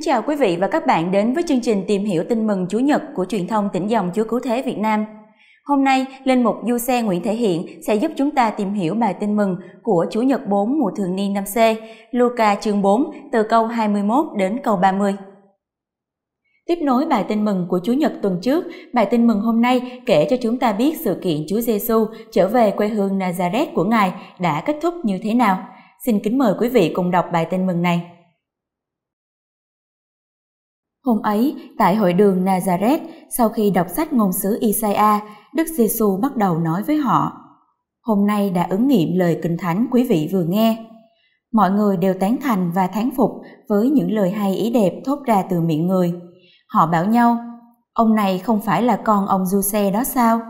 Kính chào quý vị và các bạn đến với chương trình tìm hiểu tin mừng Chúa Nhật của truyền thông tỉnh dòng Chúa Cứu Thế Việt Nam. Hôm nay, Linh Mục Du Xe Nguyễn Thể Hiện sẽ giúp chúng ta tìm hiểu bài tin mừng của Chủ nhật 4 mùa thường niên năm C, Luca chương 4 từ câu 21 đến câu 30. Tiếp nối bài tin mừng của Chúa Nhật tuần trước, bài tin mừng hôm nay kể cho chúng ta biết sự kiện Chúa Giêsu trở về quê hương Nazareth của Ngài đã kết thúc như thế nào. Xin kính mời quý vị cùng đọc bài tin mừng này. Hôm ấy, tại hội đường Nazareth, sau khi đọc sách ngôn sứ Isaiah, Đức Giêsu bắt đầu nói với họ: Hôm nay đã ứng nghiệm lời kinh thánh quý vị vừa nghe. Mọi người đều tán thành và thán phục với những lời hay ý đẹp thốt ra từ miệng người. Họ bảo nhau, ông này không phải là con ông Giuse đó sao?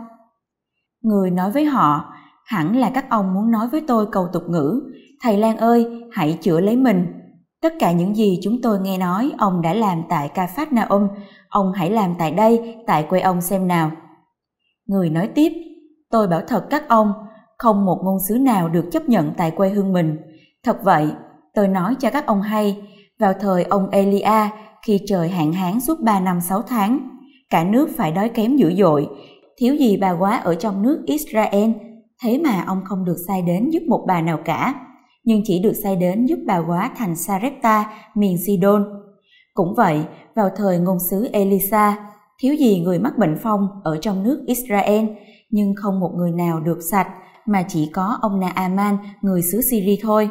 Người nói với họ, hẳn là các ông muốn nói với tôi câu tục ngữ, Thầy Lan ơi, hãy chữa lấy mình, Tất cả những gì chúng tôi nghe nói ông đã làm tại Ca Phát Na Ôm, ông hãy làm tại đây, tại quê ông xem nào. Người nói tiếp, tôi bảo thật các ông, không một ngôn sứ nào được chấp nhận tại quê hương mình. Thật vậy, tôi nói cho các ông hay, vào thời ông Elia, khi trời hạn hán suốt ba năm sáu tháng, cả nước phải đói kém dữ dội, thiếu gì bà quá ở trong nước Israel, thế mà ông không được sai đến giúp một bà nào cả nhưng chỉ được sai đến giúp bà quá thành Sarepta, miền Sidon. Cũng vậy, vào thời ngôn sứ Elisa, thiếu gì người mắc bệnh phong ở trong nước Israel, nhưng không một người nào được sạch, mà chỉ có ông Naaman, người xứ Syria thôi.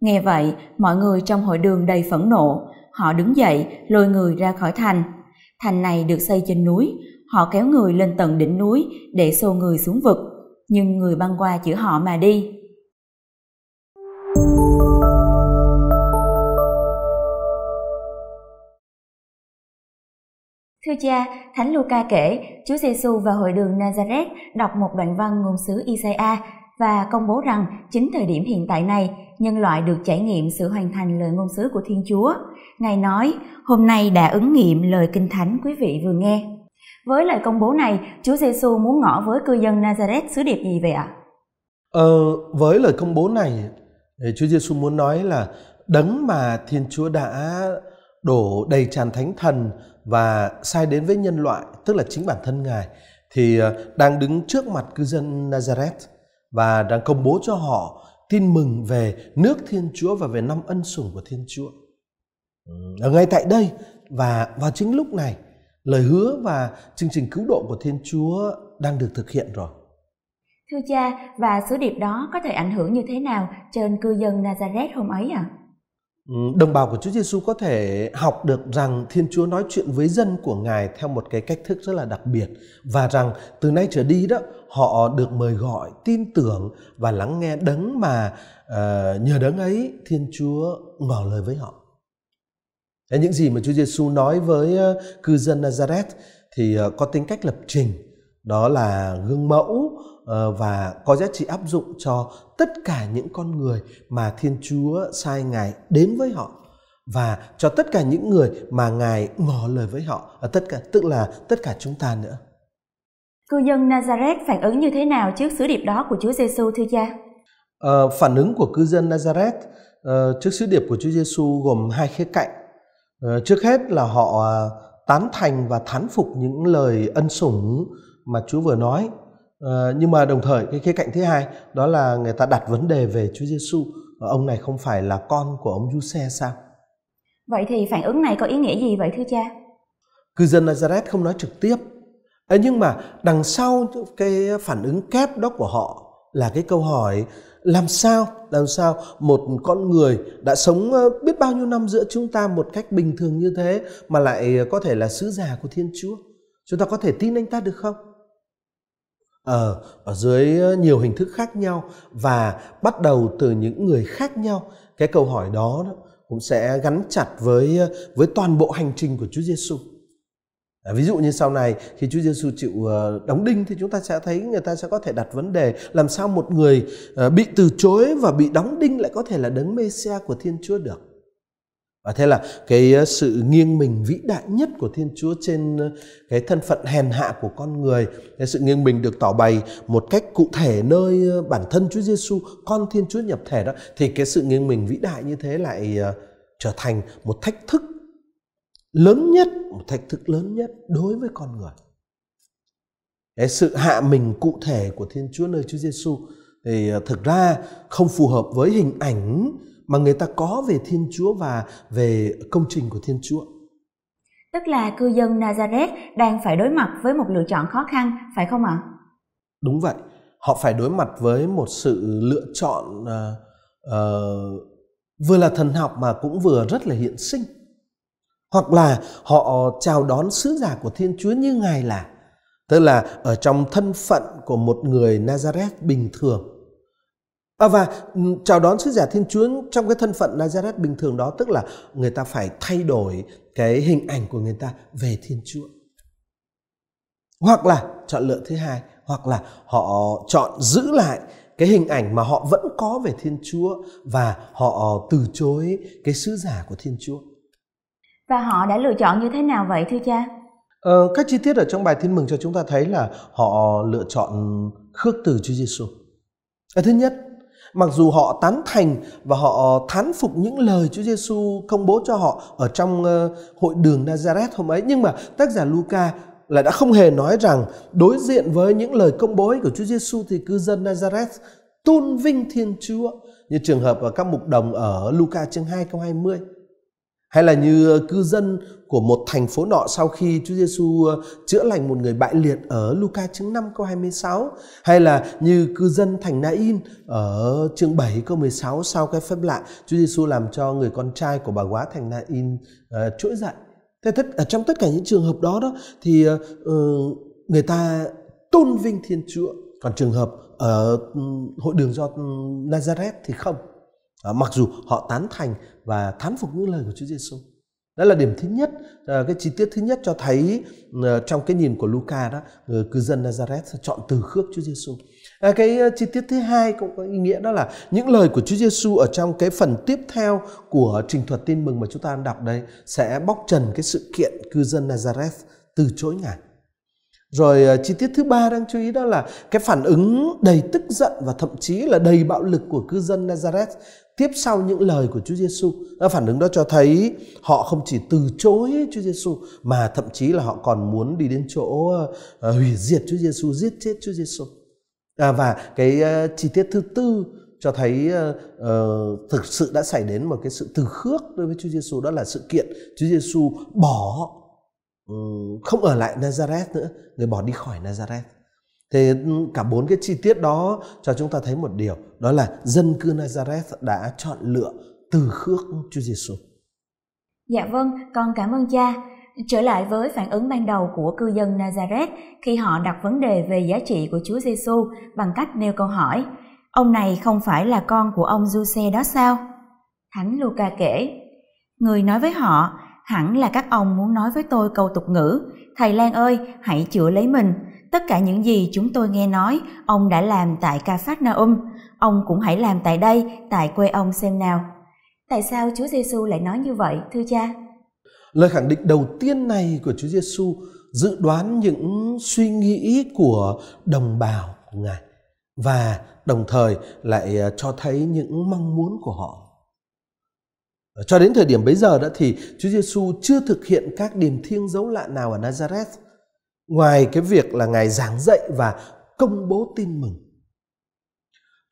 Nghe vậy, mọi người trong hội đường đầy phẫn nộ, họ đứng dậy lôi người ra khỏi thành. Thành này được xây trên núi, họ kéo người lên tận đỉnh núi để xô người xuống vực, nhưng người băng qua chữa họ mà đi. Thưa cha, Thánh Luca kể, Chúa Giêsu vào hội đường Nazareth đọc một đoạn văn ngôn sứ Isaiah và công bố rằng chính thời điểm hiện tại này, nhân loại được trải nghiệm sự hoàn thành lời ngôn sứ của Thiên Chúa. Ngài nói, hôm nay đã ứng nghiệm lời Kinh Thánh quý vị vừa nghe. Với lời công bố này, Chúa Giêsu muốn ngỏ với cư dân Nazareth sứ điệp gì vậy ạ? Ờ, với lời công bố này, Chúa Giêsu muốn nói là đấng mà Thiên Chúa đã đổ đầy tràn thánh thần và sai đến với nhân loại, tức là chính bản thân Ngài, thì ờ, đang đứng trước mặt cư dân Nazareth và đang công bố cho họ tin mừng về nước Thiên Chúa và về năm ân sủng của Thiên Chúa. Ở ngay tại đây và vào chính lúc này, lời hứa và chương trình cứu độ của Thiên Chúa đang được thực hiện rồi. Thưa cha, và sứ điệp đó có thể ảnh hưởng như thế nào trên cư dân Nazareth hôm ấy ạ? À? Đồng bào của Chúa Giêsu có thể học được rằng Thiên Chúa nói chuyện với dân của Ngài theo một cái cách thức rất là đặc biệt và rằng từ nay trở đi đó họ được mời gọi tin tưởng và lắng nghe đấng mà uh, nhờ đấng ấy Thiên Chúa ngỏ lời với họ. Thế những gì mà Chúa Giêsu nói với uh, cư dân Nazareth thì uh, có tính cách lập trình, đó là gương mẫu và có giá trị áp dụng cho tất cả những con người mà Thiên Chúa sai Ngài đến với họ và cho tất cả những người mà Ngài ngỏ lời với họ, ờ, tất cả tức là tất cả chúng ta nữa. Cư dân Nazareth phản ứng như thế nào trước sứ điệp đó của Chúa Giêsu thưa cha? À, phản ứng của cư dân Nazareth uh, trước sứ điệp của Chúa Giêsu gồm hai khía cạnh. Uh, trước hết là họ tán thành và thán phục những lời ân sủng mà Chúa vừa nói À, nhưng mà đồng thời cái khía cạnh thứ hai đó là người ta đặt vấn đề về Chúa Giêsu ông này không phải là con của ông Giuse sao? Vậy thì phản ứng này có ý nghĩa gì vậy thưa cha? Cư dân Nazareth không nói trực tiếp. À, nhưng mà đằng sau cái phản ứng kép đó của họ là cái câu hỏi làm sao làm sao một con người đã sống biết bao nhiêu năm giữa chúng ta một cách bình thường như thế mà lại có thể là sứ giả của Thiên Chúa? Chúng ta có thể tin anh ta được không? Ở ở dưới ờ, nhiều hình thức khác nhau và bắt đầu từ những người khác nhau cái câu hỏi đó, cũng sẽ gắn chặt với ờ, với toàn bộ hành trình của Chúa Giêsu. À, ví dụ như sau này khi Chúa Giêsu chịu đóng đinh thì chúng ta sẽ thấy người ta sẽ có thể đặt vấn đề làm sao một người bị từ chối và bị đóng đinh lại có thể là đấng Mêsia của Thiên Chúa được. Và thế là cái ờ, sự nghiêng mình vĩ đại nhất của Thiên Chúa trên ờ, cái thân phận hèn hạ của con người, cái sự nghiêng mình được tỏ bày một cách cụ thể nơi ờ, bản thân Chúa Giêsu, con Thiên Chúa nhập thể đó thì cái sự nghiêng mình vĩ đại như thế lại trở thành một thách thức lớn nhất, một thách thức lớn nhất đối với con người. Cái sự hạ mình cụ thể của Thiên Chúa nơi Chúa Giêsu thì thực ra không phù hợp với hình ảnh mà người ta có về Thiên Chúa và về công trình của Thiên Chúa. Tức là cư dân Nazareth đang phải đối mặt với một lựa chọn khó khăn, phải không ạ? Đúng vậy, họ phải đối mặt với một sự lựa chọn uh, uh, vừa là thần học mà cũng vừa rất là hiện sinh. Hoặc là họ chào đón sứ giả của Thiên Chúa như Ngài là, tức là ở trong thân phận của một người Nazareth bình thường À, và chào đón sứ giả Thiên Chúa trong cái thân phận Nazareth bình thường đó tức là người ta phải thay đổi cái hình ảnh của người ta về Thiên Chúa. Hoặc là chọn lựa thứ hai, hoặc là họ chọn giữ lại cái hình ảnh mà họ vẫn có về Thiên Chúa và họ từ chối cái sứ giả của Thiên Chúa. Và họ đã lựa chọn như thế nào vậy thưa cha? Ờ, các chi tiết ở trong bài Tin mừng cho chúng ta thấy là họ lựa chọn khước từ Chúa Giêsu. Thứ nhất, Mặc dù họ tán thành và họ thán phục những lời Chúa Giêsu công bố cho họ ở trong ờ, hội đường Nazareth hôm ấy, nhưng mà tác giả Luca là đã không hề nói rằng đối diện với những lời công bố của Chúa Giêsu thì cư dân Nazareth tôn vinh Thiên Chúa. Như trường hợp ở các mục đồng ở Luca chương 2 câu 20 hay là như ờ, cư dân của một thành phố nọ sau khi Chúa Giêsu ờ, chữa lành một người bại liệt ở Luca chương 5 câu 26 hay là như cư dân thành Nain ở chương 7 câu 16 sau cái phép lạ Chúa Giêsu làm cho người con trai của bà quá thành Nain uh, trỗi dậy. Thế tất ở trong tất cả những trường hợp đó đó thì uh, người ta tôn vinh Thiên Chúa. Còn trường hợp ở ừ, hội đường do ừ, Nazareth thì không. À, mặc dù họ tán thành và thán phục những lời của Chúa Giêsu. Đó là điểm thứ nhất, à, cái chi tiết thứ nhất cho thấy à, trong cái nhìn của Luca đó, người cư dân Nazareth chọn từ khước Chúa Giêsu. À, cái chi tiết thứ hai cũng có ý nghĩa đó là những lời của Chúa Giêsu ở trong cái phần tiếp theo của trình thuật tin mừng mà chúng ta đang đọc đây sẽ bóc trần cái sự kiện cư dân Nazareth từ chối Ngài. Rồi ờ, chi tiết thứ ba đang chú ý đó là cái phản ứng đầy tức giận và thậm chí là đầy bạo lực của cư dân Nazareth tiếp sau những lời của Chúa Giêsu. Phản ứng đó cho thấy họ không chỉ từ chối Chúa Giêsu mà thậm chí là họ còn muốn đi đến chỗ ờ, hủy diệt Chúa Giêsu, giết chết Chúa Giêsu. À, và cái ờ, chi tiết thứ tư cho thấy uh, thực sự đã xảy đến một cái sự từ khước đối với Chúa Giêsu đó là sự kiện Chúa Giêsu bỏ không ở lại Nazareth nữa, người bỏ đi khỏi Nazareth. Thế cả bốn cái chi tiết đó cho chúng ta thấy một điều, đó là dân cư Nazareth đã chọn lựa từ khước Chúa Giêsu. Dạ vâng, con cảm ơn cha. Trở lại với phản ứng ban đầu của cư dân Nazareth khi họ đặt vấn đề về giá trị của Chúa Giêsu bằng cách nêu câu hỏi: Ông này không phải là con của ông Giuse đó sao? Thánh Luca kể, người nói với họ, hẳn là các ông muốn nói với tôi câu tục ngữ, thầy Lan ơi, hãy chữa lấy mình, Tất cả những gì chúng tôi nghe nói, ông đã làm tại Ca Phát Na Um, ông cũng hãy làm tại đây, tại quê ông xem nào. Tại sao Chúa Giêsu lại nói như vậy, thưa cha? Lời khẳng định đầu tiên này của Chúa Giêsu dự đoán những suy nghĩ của đồng bào của Ngài và đồng thời lại ờ, cho thấy những mong muốn của họ. Ờ, cho đến thời điểm bấy giờ đó thì Chúa Giêsu chưa thực hiện các điềm thiêng dấu lạ nào ở Nazareth ngoài cái việc là ngài giảng dạy và công bố tin mừng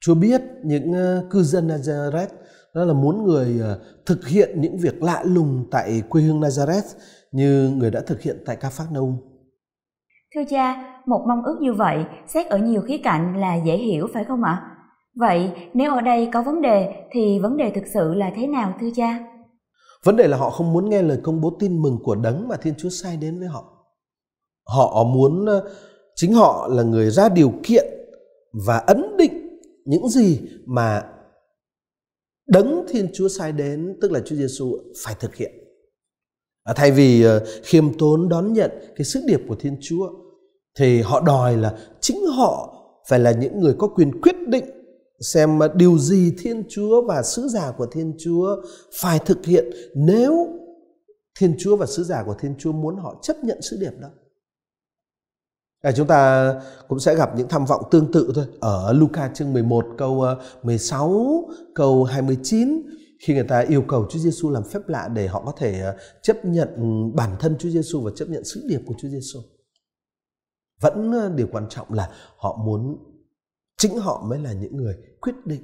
chúa biết những ờ, cư dân nazareth đó là muốn người ờ, thực hiện những việc lạ lùng tại quê hương nazareth như người đã thực hiện tại Capernaum. Thưa cha, một mong ước như vậy xét ở nhiều khía cạnh là dễ hiểu phải không ạ? Vậy nếu ở đây có vấn đề thì vấn đề thực sự là thế nào thưa cha? Vấn đề là họ không muốn nghe lời công bố tin mừng của đấng mà Thiên Chúa sai đến với họ họ muốn chính họ là người ra điều kiện và ấn định những gì mà đấng thiên chúa sai đến tức là chúa giêsu phải thực hiện à, thay vì ờ, khiêm tốn đón nhận cái sứ điệp của thiên chúa thì họ đòi là chính họ phải là những người có quyền quyết định xem điều gì thiên chúa và sứ giả của thiên chúa phải thực hiện nếu thiên chúa và sứ giả của thiên chúa muốn họ chấp nhận sứ điệp đó À, chúng ta cũng sẽ gặp những tham vọng tương tự thôi ở Luca chương 11 câu ờ, 16 câu 29 khi người ta yêu cầu Chúa Giêsu làm phép lạ để họ có thể ờ, chấp nhận bản thân Chúa Giêsu và chấp nhận sứ điệp của Chúa Giêsu. Vẫn ờ, điều quan trọng là họ muốn chính họ mới là những người quyết định.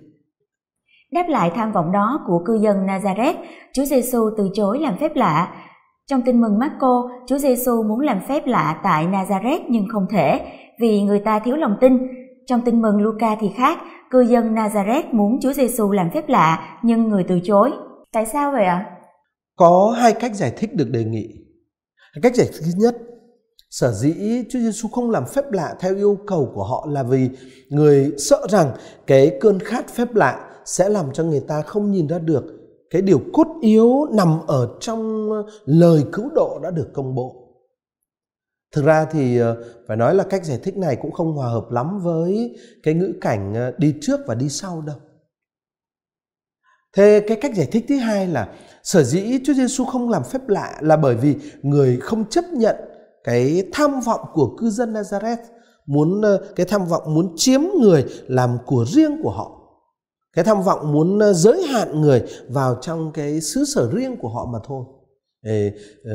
Đáp lại tham vọng đó của cư dân Nazareth, Chúa Giêsu từ chối làm phép lạ. Trong tin mừng Marco, Chúa Giêsu muốn làm phép lạ tại Nazareth nhưng không thể vì người ta thiếu lòng tin. Trong tin mừng Luca thì khác, cư dân Nazareth muốn Chúa Giêsu làm phép lạ nhưng người từ chối. Tại sao vậy ạ? Có hai cách giải thích được đề nghị. Cách giải thích thứ nhất, sở dĩ Chúa Giêsu không làm phép lạ theo yêu cầu của họ là vì người sợ rằng cái cơn khát phép lạ sẽ làm cho người ta không nhìn ra được cái điều cốt yếu nằm ở trong ờ, lời cứu độ đã được công bố. Thực ra thì ờ, phải nói là cách giải thích này cũng không hòa hợp lắm với cái ngữ cảnh ờ, đi trước và đi sau đâu. Thế cái cách giải thích thứ hai là sở dĩ Chúa Giêsu không làm phép lạ là bởi vì người không chấp nhận cái tham vọng của cư dân Nazareth muốn ờ, cái tham vọng muốn chiếm người làm của riêng của họ. Cái tham vọng muốn ờ, giới hạn người vào trong cái xứ sở riêng của họ mà thôi. Ê, ờ,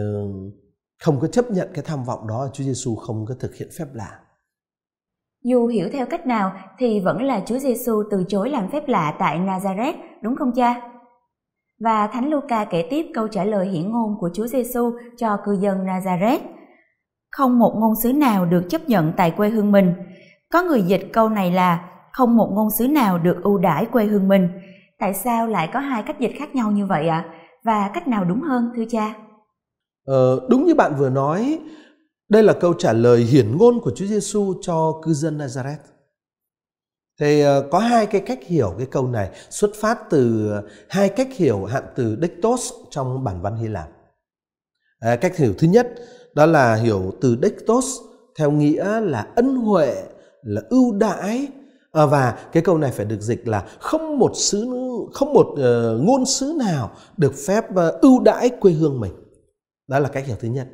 không có chấp nhận cái tham vọng đó Chúa Giêsu không có thực hiện phép lạ. Dù hiểu theo cách nào thì vẫn là Chúa Giêsu từ chối làm phép lạ tại Nazareth, đúng không cha? Và Thánh Luca kể tiếp câu trả lời hiển ngôn của Chúa Giêsu cho cư dân Nazareth. Không một ngôn sứ nào được chấp nhận tại quê hương mình. Có người dịch câu này là không một ngôn sứ nào được ưu đãi quê hương mình. Tại sao lại có hai cách dịch khác nhau như vậy ạ? À? Và cách nào đúng hơn thưa cha? Ờ, đúng như bạn vừa nói, đây là câu trả lời hiển ngôn của Chúa Giêsu cho cư dân Nazareth. Thì ờ, có hai cái cách hiểu cái câu này xuất phát từ ờ, hai cách hiểu hạn từ Dictos trong bản văn Hy Lạp. À, cách hiểu thứ nhất đó là hiểu từ dektos theo nghĩa là ân huệ, là ưu đãi. À, và cái câu này phải được dịch là không một sứ không một uh, ngôn sứ nào được phép uh, ưu đãi quê hương mình. Đó là cách hiểu thứ nhất.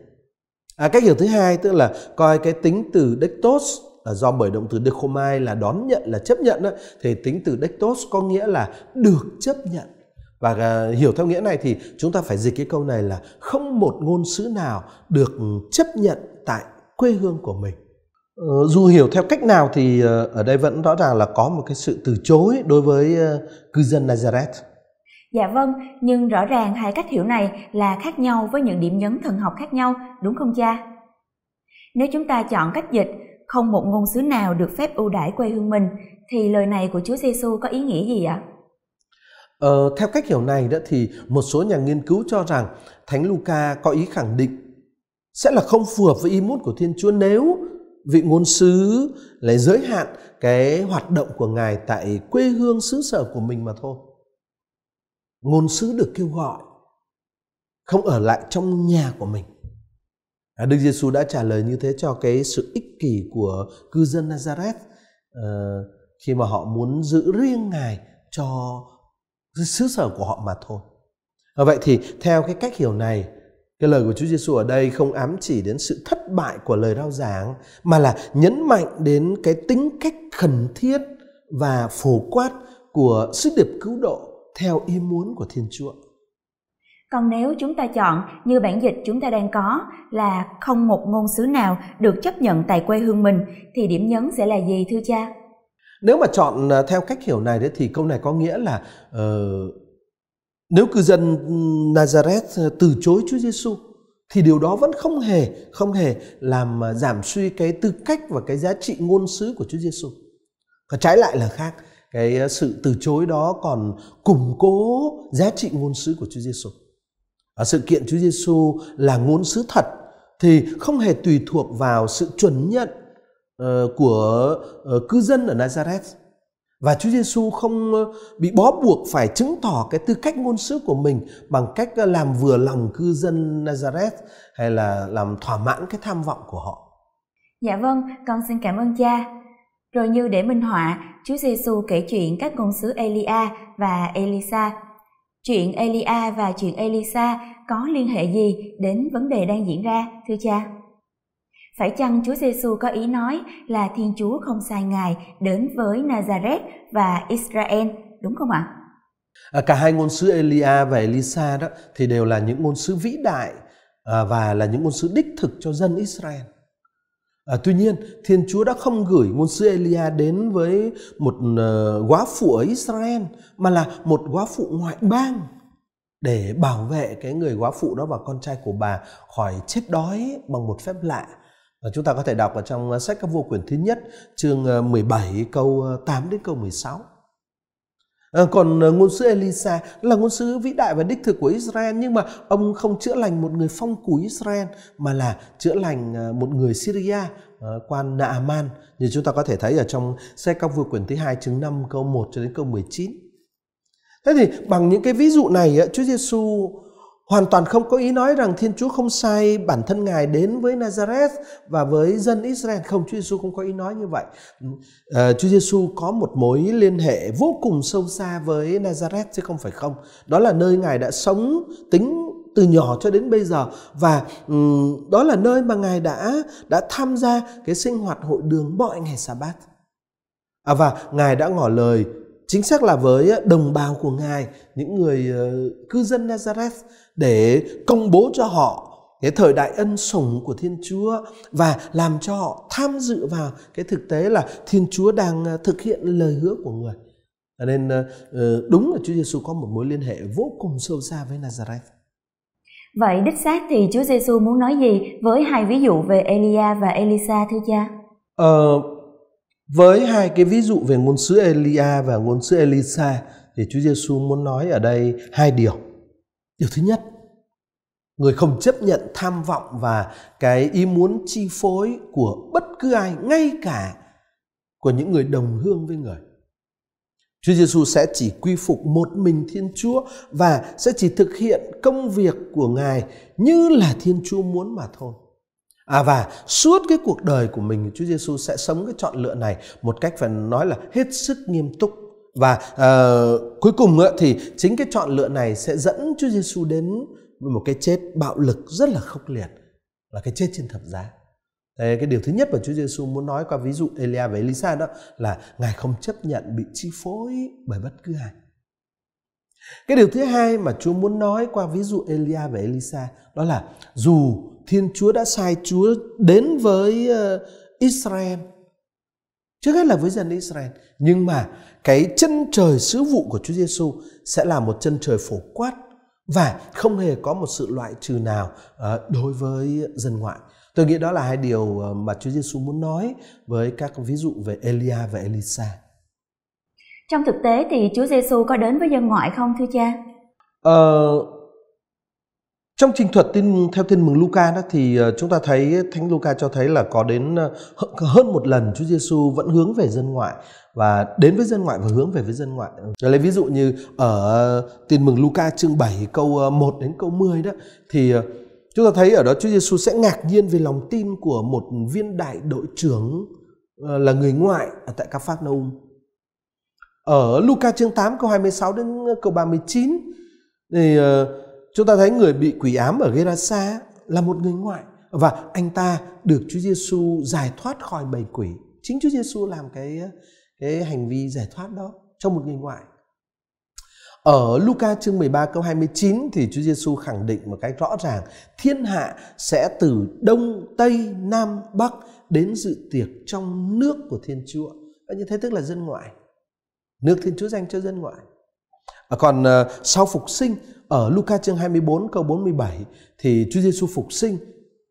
À, cách hiểu thứ hai tức là coi cái tính từ dektos là do bởi động từ dechomai là đón nhận là chấp nhận đó, thì tính từ dektos có nghĩa là được chấp nhận và uh, hiểu theo nghĩa này thì chúng ta phải dịch cái câu này là không một ngôn sứ nào được chấp nhận tại quê hương của mình uh, dù hiểu theo cách nào thì uh, ở đây vẫn rõ ràng là có một cái sự từ chối đối với cư dân Nazareth Dạ vâng, nhưng rõ ràng hai cách hiểu này là khác nhau với những điểm nhấn thần học khác nhau, đúng không cha? Nếu chúng ta chọn cách dịch không một ngôn sứ nào được phép ưu đãi quê hương mình thì lời này của Chúa Giêsu có ý nghĩa gì ạ? Ờ, theo cách hiểu này đó thì một số nhà nghiên cứu cho rằng Thánh Luca có ý khẳng định sẽ là không phù hợp với ý muốn của Thiên Chúa nếu vị ngôn sứ lại giới hạn cái hoạt động của Ngài tại quê hương xứ sở của mình mà thôi. Ngôn sứ được kêu gọi không ở lại trong nhà của mình. À, Đức Giêsu đã trả lời như thế cho cái sự ích kỷ của cư dân Nazareth uh, khi mà họ muốn giữ riêng ngài cho xứ sở của họ mà thôi. Và vậy thì theo cái cách hiểu này, cái lời của Chúa Giêsu ở đây không ám chỉ đến sự thất bại của lời rao giảng mà là nhấn mạnh đến cái tính cách khẩn thiết và phổ quát của sứ điệp cứu độ theo ý muốn của Thiên Chúa. Còn nếu chúng ta chọn như bản dịch chúng ta đang có là không một ngôn sứ nào được chấp nhận tại quê hương mình thì điểm nhấn sẽ là gì thưa cha? Nếu mà chọn ờ, theo cách hiểu này đấy thì câu này có nghĩa là uh, nếu cư dân Nazareth ờ, từ chối Chúa Giêsu thì điều đó vẫn không hề không hề làm giảm suy cái tư cách và cái giá trị ngôn sứ của Chúa Giêsu. Và trái lại là khác, cái sự từ chối đó còn củng cố giá trị ngôn sứ của Chúa Giêsu. Ở sự kiện Chúa Giêsu là ngôn sứ thật thì không hề tùy thuộc vào sự chuẩn nhận uh, của uh, cư dân ở Nazareth và Chúa Giêsu không ờ, bị bó buộc phải chứng tỏ cái tư cách ngôn sứ của mình bằng cách làm vừa lòng cư dân Nazareth hay là làm thỏa mãn cái tham vọng của họ. Dạ vâng, con xin cảm ơn cha. Rồi như để minh họa, Chúa Giêsu kể chuyện các ngôn sứ Elia và Elisa. Chuyện Elia và chuyện Elisa có liên hệ gì đến vấn đề đang diễn ra, thưa cha? Phải chăng Chúa Giêsu có ý nói là Thiên Chúa không sai Ngài đến với Nazareth và Israel, đúng không ạ? À, cả hai ngôn sứ Elia và Elisa đó thì đều là những ngôn sứ vĩ đại à, và là những ngôn sứ đích thực cho dân Israel. À, tuy nhiên, Thiên Chúa đã không gửi ngôn sứ Elia đến với một uh, quá phụ ở Israel mà là một quá phụ ngoại bang để bảo vệ cái người quá phụ đó và con trai của bà khỏi chết đói bằng một phép lạ. Và chúng ta có thể đọc ở trong ờ, sách các vua quyển thứ nhất chương ờ, 17 câu ờ, 8 đến câu 16. À, còn ngôn sứ Elisa là ngôn sứ vĩ đại và đích thực của Israel nhưng mà ông không chữa lành một người phong cú Israel mà là chữa lành một người Syria quan Naaman như chúng ta có thể thấy ở trong sách các vua quyển thứ hai chương 5 câu 1 cho đến câu 19. Thế thì bằng những cái ví dụ này Chúa Giêsu hoàn toàn không có ý nói rằng Thiên Chúa không sai bản thân Ngài đến với Nazareth và với dân Israel. Không, Chúa Giêsu không có ý nói như vậy. À, Chúa Giêsu có một mối liên hệ vô cùng sâu xa với Nazareth chứ không phải không. Đó là nơi Ngài đã sống tính từ nhỏ cho đến bây giờ và um, đó là nơi mà Ngài đã đã tham gia cái sinh hoạt hội đường mọi ngày sa-bát. À, và Ngài đã ngỏ lời chính xác là với ờ, đồng bào của Ngài, những người uh, cư dân Nazareth để công bố cho họ cái thời đại ân sủng của Thiên Chúa và làm cho họ tham dự vào cái thực tế là Thiên Chúa đang ờ, thực hiện lời hứa của người. Nên ờ, đúng là Chúa Giêsu có một mối liên hệ vô cùng sâu xa với Nazareth. Vậy đích xác thì Chúa Giêsu muốn nói gì với hai ví dụ về Elia và Elisa thưa cha? Ờ, với hai cái ví dụ về ngôn sứ Elia và ngôn sứ Elisa thì Chúa Giêsu muốn nói ở đây hai điều. Điều thứ nhất, người không chấp nhận tham vọng và cái ý muốn chi phối của bất cứ ai, ngay cả của những người đồng hương với người. Chúa Giêsu sẽ chỉ quy phục một mình Thiên Chúa và sẽ chỉ thực hiện công việc của Ngài như là Thiên Chúa muốn mà thôi. À và suốt cái cuộc đời của mình Chúa Giêsu sẽ sống cái chọn lựa này một cách phải nói là hết sức nghiêm túc và uh, cuối cùng thì chính cái chọn lựa này sẽ dẫn Chúa Giêsu đến một cái chết bạo lực rất là khốc liệt là cái chết trên thập giá. Đây, cái điều thứ nhất mà Chúa Giêsu muốn nói qua ví dụ Elia và Elisa đó là Ngài không chấp nhận bị chi phối bởi bất cứ ai. Cái điều thứ hai mà Chúa muốn nói qua ví dụ Elia và Elisa đó là dù Thiên Chúa đã sai Chúa đến với uh, Israel trước hết là với dân Israel nhưng mà cái chân trời sứ vụ của Chúa Giêsu sẽ là một chân trời phổ quát và không hề có một sự loại trừ nào uh, đối với dân ngoại. Tôi nghĩ đó là hai điều ờ, mà Chúa Giêsu muốn nói với các ví dụ về Elia và Elisa. Trong thực tế thì Chúa Giêsu có đến với dân ngoại không thưa cha? Ờ, trong trình thuật tin theo tin mừng Luca đó thì ờ, chúng ta thấy Thánh Luca cho thấy là có đến ờ, hơn một lần Chúa Giêsu vẫn hướng về dân ngoại và đến với dân ngoại và hướng về với dân ngoại. Lấy ví dụ như ở tin mừng Luca chương 7 câu ờ, 1 đến câu 10 đó thì chúng ta thấy ở đó Chúa Giêsu sẽ ngạc nhiên về lòng tin của một viên đại đội trưởng là người ngoại ở tại Capernaum ở Luca chương 8 câu 26 đến câu 39 thì uh, chúng ta thấy người bị quỷ ám ở Gerasa là một người ngoại và anh ta được Chúa Giêsu giải thoát khỏi bầy quỷ. Chính Chúa Giêsu làm cái cái hành vi giải thoát đó cho một người ngoại. Ở Luca chương 13 câu 29 thì Chúa Giêsu khẳng định một cách rõ ràng thiên hạ sẽ từ đông, tây, nam, bắc đến dự tiệc trong nước của Thiên Chúa. Và như thế tức là dân ngoại. Nước Thiên Chúa dành cho dân ngoại. À, còn uh, sau phục sinh ở Luca chương 24 câu 47 thì Chúa Giêsu phục sinh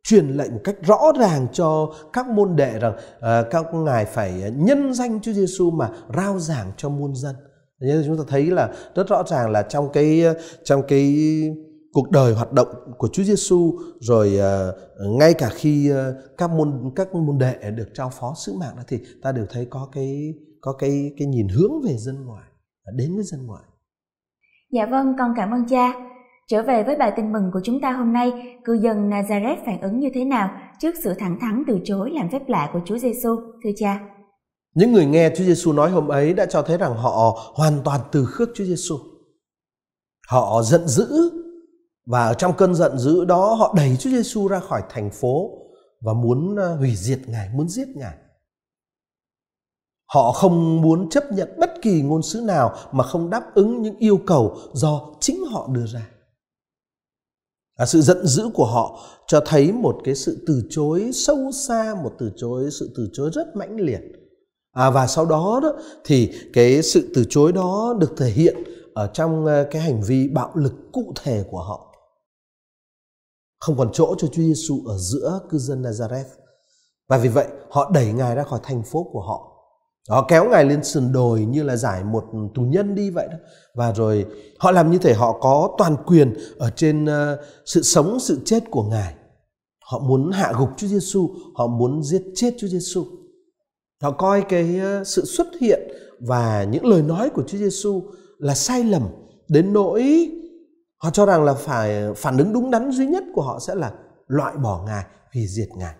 truyền lệnh một cách rõ ràng cho các môn đệ rằng uh, các ngài phải nhân danh Chúa Giêsu mà rao giảng cho muôn dân. Nên chúng ta thấy là rất rõ ràng là trong cái ờ, trong cái cuộc đời hoạt động của Chúa Giêsu rồi uh, ngay cả khi uh, các môn các môn đệ được trao phó sứ mạng đó thì ta đều thấy có cái có cái cái nhìn hướng về dân ngoại đến với dân ngoại Dạ vâng, con cảm ơn cha. Trở về với bài tin mừng của chúng ta hôm nay, cư dân Nazareth phản ứng như thế nào trước sự thẳng thắn từ chối làm phép lạ của Chúa Giêsu, thưa cha? Những người nghe Chúa Giêsu nói hôm ấy đã cho thấy rằng họ hoàn toàn từ khước Chúa Giêsu. Họ giận dữ và ở trong cơn giận dữ đó họ đẩy Chúa Giêsu ra khỏi thành phố và muốn ờ, hủy diệt Ngài, muốn giết Ngài. Họ không muốn chấp nhận bất kỳ ngôn sứ nào mà không đáp ứng những yêu cầu do chính họ đưa ra. À, sự giận dữ của họ cho thấy một cái sự từ chối sâu xa, một từ chối sự từ chối rất mãnh liệt. À, và sau đó đó thì cái sự từ chối đó được thể hiện ở trong ờ, cái hành vi bạo lực cụ thể của họ. Không còn chỗ cho Chúa Giêsu ở giữa cư dân Nazareth. Và vì vậy họ đẩy Ngài ra khỏi thành phố của họ. Họ kéo Ngài lên sườn đồi như là giải một tù nhân đi vậy đó. Và rồi họ làm như thể họ có toàn quyền ở trên uh, sự sống, sự chết của Ngài. Họ muốn hạ gục Chúa Giêsu, họ muốn giết chết Chúa Giêsu. Họ coi cái uh, sự xuất hiện và những lời nói của Chúa Giêsu là sai lầm đến nỗi họ cho rằng là phải ờ, phản ứng đúng đắn duy nhất của họ sẽ là loại bỏ Ngài, vì diệt Ngài.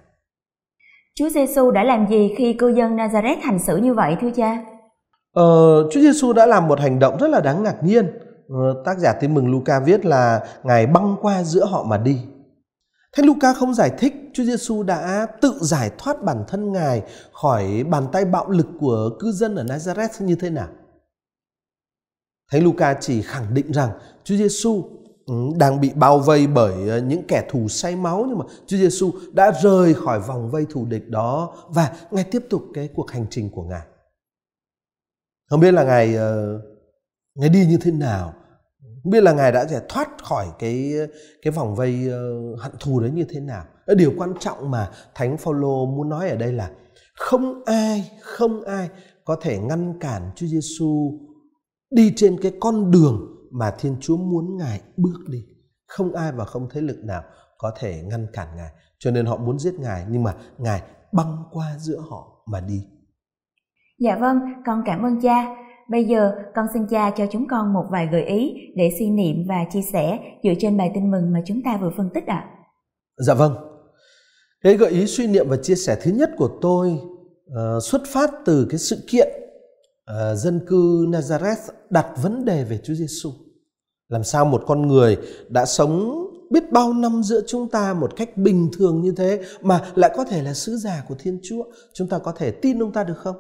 Chúa Giêsu đã làm gì khi cư dân Nazareth hành xử như vậy thưa cha? Ờ, Chúa Giêsu đã làm một hành động rất là đáng ngạc nhiên. Ờ, tác giả tin mừng Luca viết là Ngài băng qua giữa họ mà đi. Thánh Luca không giải thích Chúa Giêsu đã tự giải thoát bản thân Ngài khỏi bàn tay bạo lực của cư dân ở Nazareth như thế nào. Thánh Luca chỉ khẳng định rằng Chúa Giêsu Ừ, đang bị bao vây bởi ờ, những kẻ thù say máu nhưng mà Chúa Giêsu đã rời khỏi vòng vây thù địch đó và ngài tiếp tục cái cuộc hành trình của ngài. Không biết là ngài ờ, ngài đi như thế nào, không biết là ngài đã giải thoát khỏi cái ờ, cái vòng vây hận thù đấy như thế nào. Điều quan trọng mà Thánh Phaolô muốn nói ở đây là không ai, không ai có thể ngăn cản Chúa Giêsu đi trên cái con đường mà Thiên Chúa muốn Ngài bước đi. Không ai và không thế lực nào có thể ngăn cản Ngài. Cho nên họ muốn giết Ngài nhưng mà Ngài băng qua giữa họ mà đi. Dạ vâng, con cảm ơn cha. Bây giờ con xin cha cho chúng con một vài gợi ý để suy niệm và chia sẻ dựa trên bài tin mừng mà chúng ta vừa phân tích ạ. À. Dạ vâng. Cái gợi ý suy niệm và chia sẻ thứ nhất của tôi uh, xuất phát từ cái sự kiện uh, dân cư Nazareth đặt vấn đề về Chúa Giêsu. Làm sao một con người đã sống biết bao năm giữa chúng ta một cách bình thường như thế mà lại có thể là sứ giả của Thiên Chúa, chúng ta có thể tin ông ta được không?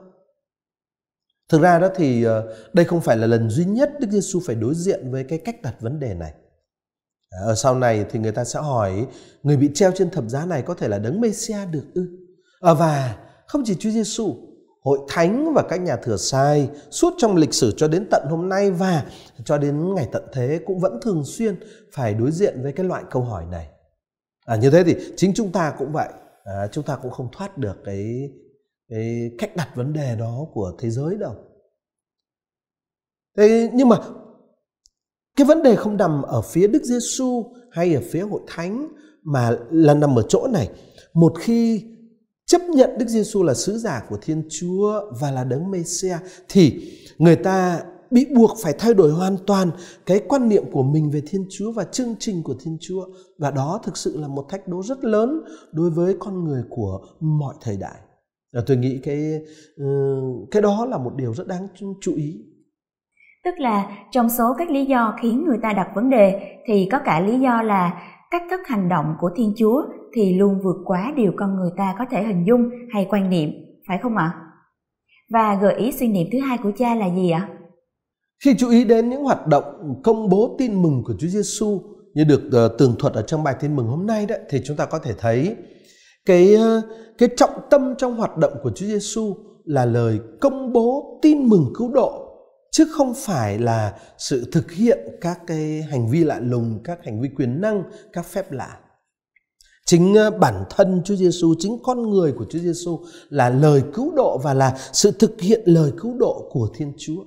Thực ra đó thì ờ, đây không phải là lần duy nhất Đức Giêsu phải đối diện với cái cách đặt vấn đề này. Ở sau này thì người ta sẽ hỏi người bị treo trên thập giá này có thể là đấng Mêsia được ư? À, và không chỉ Chúa Giêsu hội thánh và các nhà thừa sai suốt trong lịch sử cho đến tận hôm nay và cho đến ngày tận thế cũng vẫn thường xuyên phải đối diện với cái loại câu hỏi này. À, như thế thì chính chúng ta cũng vậy, à, chúng ta cũng không thoát được cái cái cách đặt vấn đề đó của thế giới đâu. Thế nhưng mà cái vấn đề không nằm ở phía Đức Giêsu hay ở phía hội thánh mà là nằm ở chỗ này. Một khi chấp nhận Đức Giêsu là sứ giả của Thiên Chúa và là đấng Mêsia thì người ta bị buộc phải thay đổi hoàn toàn cái quan niệm của mình về Thiên Chúa và chương trình của Thiên Chúa và đó thực sự là một thách đố rất lớn đối với con người của mọi thời đại. Và tôi nghĩ cái ừ, cái đó là một điều rất đáng chú ý. Tức là trong số các lý do khiến người ta đặt vấn đề, thì có cả lý do là cách thức hành động của Thiên Chúa thì luôn vượt quá điều con người ta có thể hình dung hay quan niệm, phải không ạ? Và gợi ý suy niệm thứ hai của cha là gì ạ? Khi chú ý đến những hoạt động công bố tin mừng của Chúa Giêsu như được uh, tường thuật ở trong bài tin mừng hôm nay đấy thì chúng ta có thể thấy cái uh, cái trọng tâm trong hoạt động của Chúa Giêsu là lời công bố tin mừng cứu độ chứ không phải là sự thực hiện các cái hành vi lạ lùng, các hành vi quyền năng, các phép lạ. Chính ờ, bản thân Chúa Giêsu, chính con người của Chúa Giêsu là lời cứu độ và là sự thực hiện lời cứu độ của Thiên Chúa.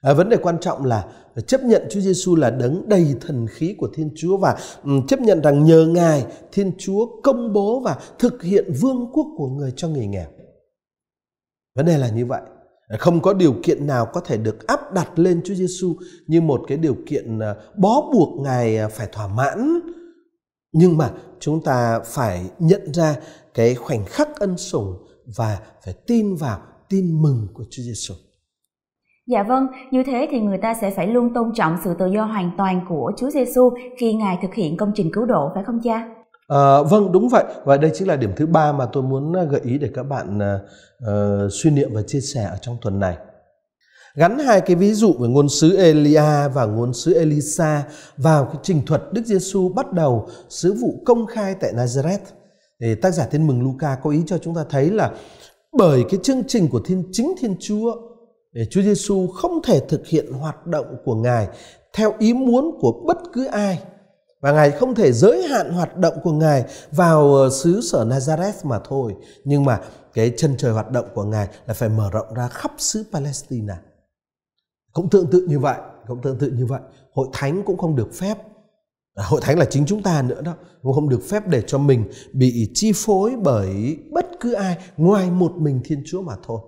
À, vấn đề quan trọng là chấp nhận Chúa Giêsu là đấng đầy thần khí của Thiên Chúa và chấp nhận rằng nhờ Ngài Thiên Chúa công bố và thực hiện vương quốc của người cho người nghèo. Vấn đề là như vậy. Không có điều kiện nào có thể được áp đặt lên Chúa Giêsu như một cái điều kiện à, bó buộc Ngài à, phải thỏa mãn. Nhưng mà chúng ta phải nhận ra cái khoảnh khắc ân sủng và phải tin vào tin mừng của Chúa Giêsu. Dạ vâng, như thế thì người ta sẽ phải luôn tôn trọng sự tự do hoàn toàn của Chúa Giêsu khi Ngài thực hiện công trình cứu độ phải không cha? À, vâng đúng vậy. Và đây chính là điểm thứ ba mà tôi muốn ờ, gợi ý để các bạn uh, suy niệm và chia sẻ ở trong tuần này. Gắn hai cái ví dụ về ngôn sứ Elia và ngôn sứ Elisa vào cái trình thuật Đức Giêsu bắt đầu sứ vụ công khai tại Nazareth. Thì tác giả Tin mừng Luca có ý cho chúng ta thấy là bởi cái chương trình của Thiên chính Thiên Chúa để Chúa Giêsu không thể thực hiện hoạt động của Ngài theo ý muốn của bất cứ ai và Ngài không thể giới hạn hoạt động của Ngài vào ờ, xứ sở Nazareth mà thôi. Nhưng mà cái chân trời hoạt động của Ngài là phải mở rộng ra khắp xứ Palestine cũng tương tự như vậy, cũng tương tự như vậy. Hội thánh cũng không được phép. À, hội thánh là chính chúng ta nữa đó. Cũng không được phép để cho mình bị chi phối bởi bất cứ ai ngoài một mình thiên chúa mà thôi.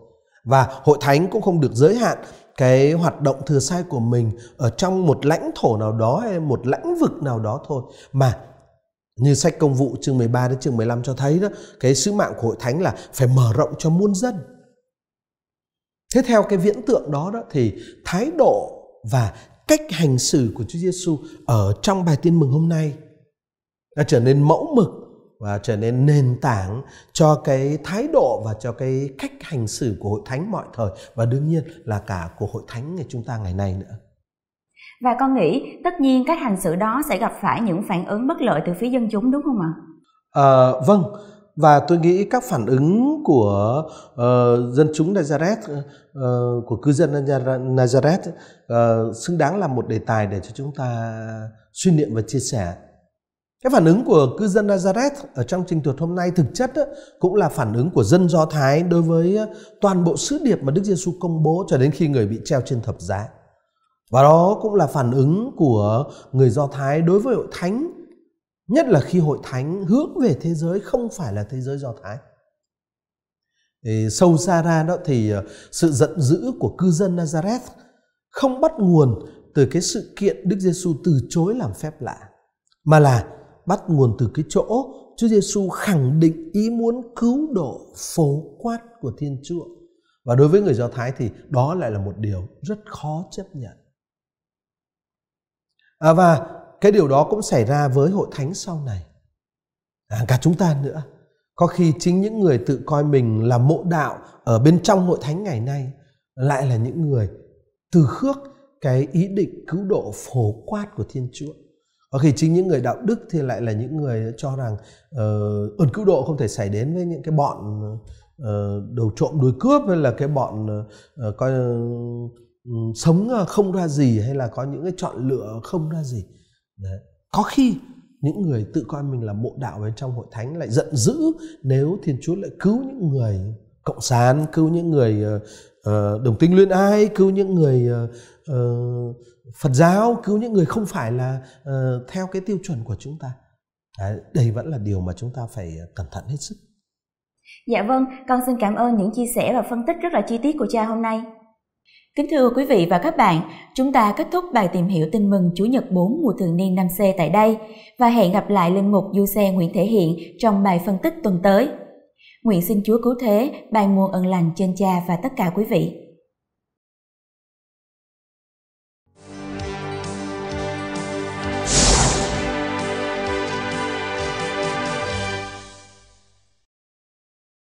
Và hội thánh cũng không được giới hạn cái hoạt động thừa sai của mình ở trong một lãnh thổ nào đó hay một lãnh vực nào đó thôi. Mà như sách công vụ chương 13 đến chương 15 cho thấy đó, cái sứ mạng của hội thánh là phải mở rộng cho muôn dân. Thế theo cái viễn tượng đó đó thì thái độ và cách hành xử của Chúa Giêsu ở trong bài tin mừng hôm nay đã trở nên mẫu mực và trở nên nền tảng cho cái thái độ và cho cái cách hành xử của hội thánh mọi thời và đương nhiên là cả của hội thánh ngày chúng ta ngày nay nữa. Và con nghĩ tất nhiên cách hành xử đó sẽ gặp phải những phản ứng bất lợi từ phía dân chúng đúng không ạ? À, vâng, và tôi nghĩ các phản ứng của uh, dân chúng Nazareth uh, của cư dân Nazareth uh, xứng đáng là một đề tài để cho chúng ta suy niệm và chia sẻ. Cái phản ứng của cư dân Nazareth ở trong trình thuật hôm nay thực chất cũng là phản ứng của dân Do Thái đối với toàn bộ sứ điệp mà Đức Giêsu công bố cho đến khi người bị treo trên thập giá. Và đó cũng là phản ứng của người Do Thái đối với hội thánh, Nhất là khi hội thánh hướng về thế giới, không phải là thế giới Do Thái. Thì sâu xa ra đó thì à, sự giận dữ của cư dân Nazareth không bắt nguồn từ cái sự kiện Đức Giêsu từ chối làm phép lạ, mà là bắt nguồn từ cái chỗ Chúa Giêsu khẳng định ý muốn cứu độ phổ quát của Thiên Chúa. Và đối với người Do Thái thì đó lại là một điều rất khó chấp nhận. À, và cái điều đó cũng xảy ra với hội thánh sau này à, cả chúng ta nữa có khi chính những người tự coi mình là mộ đạo ở bên trong hội thánh ngày nay lại là những người từ khước cái ý định cứu độ phổ quát của thiên chúa và khi chính những người đạo đức thì lại là những người cho rằng uh, ơn cứu độ không thể xảy đến với những cái bọn ờ, uh, đầu trộm đuôi cướp hay là cái bọn uh, coi uh, sống không ra gì hay là có những cái chọn lựa không ra gì Đấy. Có khi những người tự coi mình là mộ đạo bên trong hội thánh lại giận dữ nếu Thiên Chúa lại cứu những người cộng sản, cứu những người uh, đồng tính luyên ai, cứu những người uh, uh, Phật giáo, cứu những người không phải là uh, theo cái tiêu chuẩn của chúng ta. Đấy, đây vẫn là điều mà chúng ta phải ờ, cẩn thận hết sức. Dạ vâng, con xin cảm ơn những chia sẻ và phân tích rất là chi tiết của cha hôm nay. Kính thưa quý vị và các bạn, chúng ta kết thúc bài tìm hiểu tin mừng Chủ nhật 4 mùa thường niên năm C tại đây và hẹn gặp lại linh mục Du Xe Nguyễn Thể Hiện trong bài phân tích tuần tới. Nguyện xin Chúa cứu thế, ban muôn ân lành trên cha và tất cả quý vị.